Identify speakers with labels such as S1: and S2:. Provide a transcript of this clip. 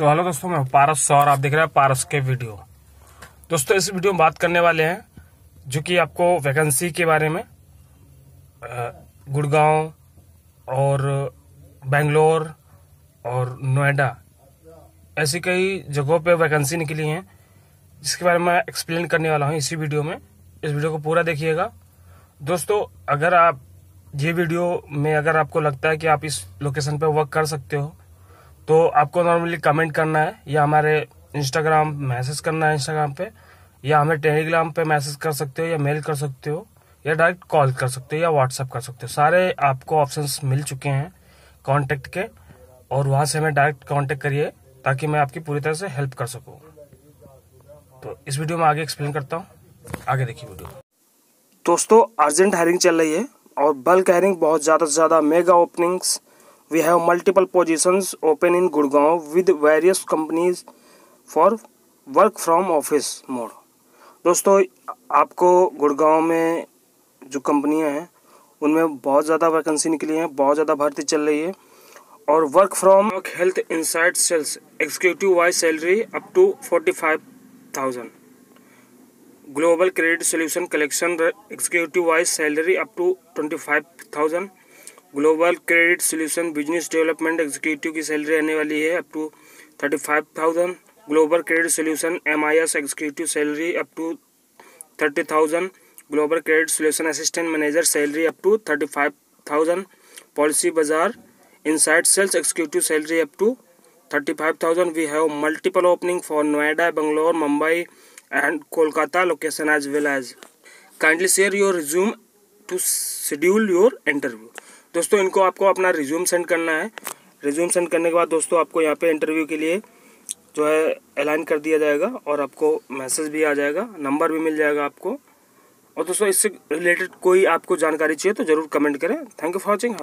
S1: So hello दोस्तों, मैं पारस और आप देख रहे हैं पारस के वीडियो। दोस्तों, इस वीडियो में बात करने वाले हैं, जो कि आपको वैकेंसी के बारे में गुड़गांव और बेंगलोर और नोएडा, ऐसी कई जगहों पे वैकेंसी निकली हैं, जिसके बारे में एक्सप्लेन करने वाला हूँ इसी वीडियो में। इस वीडियो को पूरा देखिएगा। दोस्तों, अगर आप, ये वीडियो में अगर आपको लगता है कि आप इस लोकेशन पर वर्क कर सकते हो तो आपको नॉर्मली कमेंट करना है, या हमारे इंस्टाग्राम मैसेज करना है इंस्टाग्राम पे, या हमें टेलीग्राम पे मैसेज कर सकते हो, या मेल कर सकते हो, या डायरेक्ट कॉल कर सकते हो, या व्हाट्सअप कर सकते हो। सारे आपको ऑप्शंस मिल चुके हैं कांटेक्ट के, और वहाँ से हमें डायरेक्ट कांटेक्ट करिए, ताकि मैं आपकी पूरी तरह से हेल्प कर सकूँ। तो इस वीडियो में आगे एक्सप्लेन करता हूँ। आगे देखिए वीडियो दोस्तों अर्जेंट हायरिंग चल रही है, और बल्क हायरिंग बहुत ज़्यादा से ज़्यादा mega openings we have multiple positions open in Gurgaon with various companies for work from office mode. दोस्तों, आपको गुड़गांव में जो कंपनियाँ हैं, उनमें बहुत ज़्यादा वैकेंसी निकली है, बहुत ज़्यादा भर्ती चल रही है और work from health inside sales executive wise salary up to forty five thousand global credit solution collection executive wise salary up to twenty five thousand global credit solution business development executive की salary आने वाली है up to thirty five thousand global credit solution M I S executive salary up to thirty thousand global credit solution assistant manager salary up to thirty five thousand Policybazaar inside sales executive salary up to thirty five thousand we have multiple opening for Noida, Bangalore, Mumbai and Kolkata. Location as well as. Kindly share your resume to schedule your interview. दोस्तों, इनको आपको अपना resume send करना है। Resume send करने के बाद दोस्तों, आपको यहाँ पे इंटरव्यू के लिए जो है अलाइन कर दिया जाएगा और आपको मैसेज भी आ जाएगा नंबर भी मिल जाएगा आपको। और दोस्तों, इससे रिलेटेड कोई आपको जानकारी चाहिए तो ज़रूर कमेंट करें। Thank you for watching